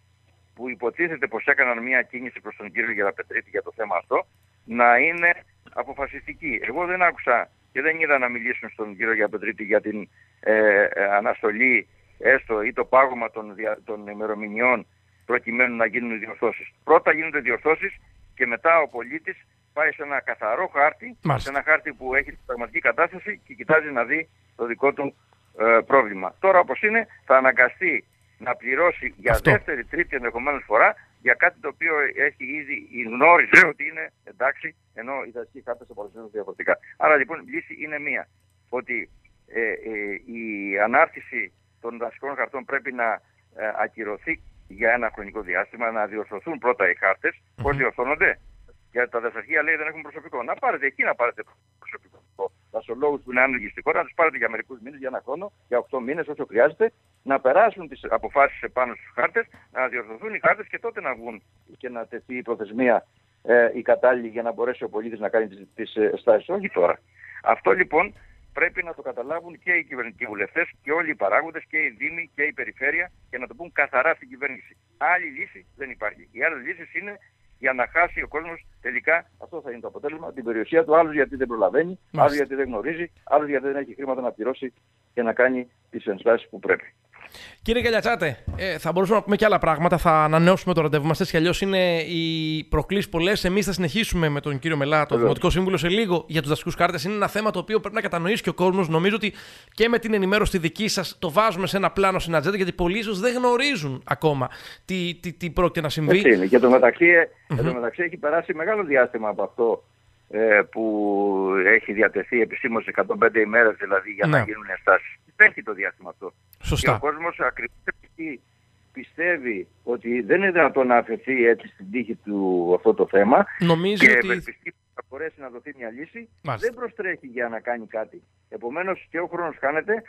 που υποτίθεται πως έκαναν μια κίνηση προς τον κύριο Γεραπετρίτη για το θέμα αυτό, να είναι αποφασιστική. Εγώ δεν άκουσα και δεν είδα να μιλήσουν στον κύριο Γεραπετρίτη για την ε, ε, αναστολή έστω ή το πάγωμα των, των ημερομηνιών προκειμένου να γίνουν οι διορθώσεις. Πρώτα γίνονται διορθώσεις και μετά ο πολίτης πάει σε ένα καθαρό χάρτη, σε ένα χάρτη που έχει την πραγματική κατάσταση και κοιτάζει να δει το δικό του ε, πρόβλημα. Τώρα όπως είναι θα αναγκαστεί να πληρώσει για Αυτό. δεύτερη, τρίτη ενδεχομένως φορά για κάτι το οποίο έχει ήδη γνώριζε ότι είναι εντάξει, ενώ οι δασικοί χάρτες απολυσσούν διαφορετικά. Άρα λοιπόν η λύση είναι μία. Ότι ε, ε, η ανάρτηση των δασικών χαρτών πρέπει να ε, ακυρωθεί για ένα χρονικό διάστημα, να διορθωθούν πρώτα οι χάρτες. Mm-hmm. Πώς διορθώνονται; Για τα δασαρχεία λέει δεν έχουν προσωπικό. Να πάρετε εκεί να πάρετε προσωπικό. Δασολόγους που είναι άνεργοι στη χώρα, να τους πάρετε για μερικούς μήνες, για ένα χρόνο, για 8 μήνες όσο χρειάζεται να περάσουν τις αποφάσεις επάνω στους χάρτες, να διορθωθούν οι χάρτες και τότε να βγουν και να τεθεί η προθεσμία ε, η κατάλληλη για να μπορέσει ο πολίτης να κάνει τις, τις ε, στάσεις. Όχι τώρα. Αυτό λοιπόν πρέπει να το καταλάβουν και οι κυβερνητικοί βουλευτές και όλοι οι παράγοντες και οι δήμοι και η περιφέρεια και να το πούν καθαρά στην κυβέρνηση. Άλλη λύση δεν υπάρχει. Οι άλλες λύσεις είναι για να χάσει ο κόσμος τελικά, αυτό θα είναι το αποτέλεσμα, την περιουσία του, άλλους γιατί δεν προλαβαίνει, άλλους γιατί δεν γνωρίζει, άλλους γιατί δεν έχει χρήματα να πληρώσει και να κάνει τις ενστάσεις που πρέπει. Κύριε Καλιατσάτε, ε, θα μπορούσαμε να πούμε και άλλα πράγματα. Θα ανανεώσουμε το ραντεβού μας. Έτσι κι αλλιώς είναι οι προκλήσεις πολλές. Εμείς θα συνεχίσουμε με τον κύριο Μελά, το Δημοτικό Σύμβουλο, σε λίγο για τους δασικούς κάρτες. Είναι ένα θέμα το οποίο πρέπει να κατανοήσει και ο κόσμος. Νομίζω ότι και με την ενημέρωση δική σας το βάζουμε σε ένα πλάνο στην ατζέντα, γιατί πολλοί ίσως δεν γνωρίζουν ακόμα τι, τι, τι πρόκειται να συμβεί. Έτσι είναι. Και το μεταξύ, mm-hmm. το μεταξύ έχει περάσει μεγάλο διάστημα από αυτό ε, που έχει διατεθεί επισήμως 105 ημέρες δηλαδή για να ναι. γίνουν ενστάσεις. Υπάρχει το διάστημα αυτό. Σωστά. Και ο κόσμος ακριβώς πιστεύει ότι δεν είναι δυνατόν να αφαιθεί έτσι στην τύχη του αυτό το θέμα Νομίζω και ότι... θα μπορέσει να δοθεί μια λύση, δεν προστρέχει για να κάνει κάτι. Επομένως και ο χρόνος χάνεται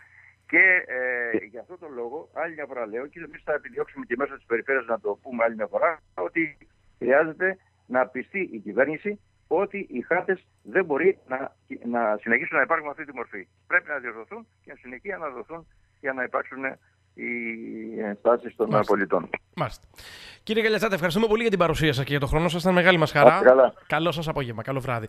και ε, για αυτό τον λόγο, άλλη μια φορά λέω, και εμείς θα επιδιώξουμε και μέσα της περιφέρειας να το πούμε άλλη μια φορά, ότι χρειάζεται να πιστεί η κυβέρνηση ότι οι χάρτες δεν μπορεί να, να συνεχίσουν να υπάρχουν με αυτή τη μορφή. Πρέπει να διορθωθούν και συνεχεία να δοθούν για να υπάρξουν οι ενστάσεις των Μάλιστα. πολιτών. Μάλιστα. Κύριε Καλιατσάτε, ευχαριστούμε πολύ για την παρουσία σας και για τον χρόνο σας. Ήταν μεγάλη μας χαρά. Καλά. Καλό σας απόγευμα. Καλό βράδυ.